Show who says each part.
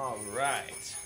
Speaker 1: All right.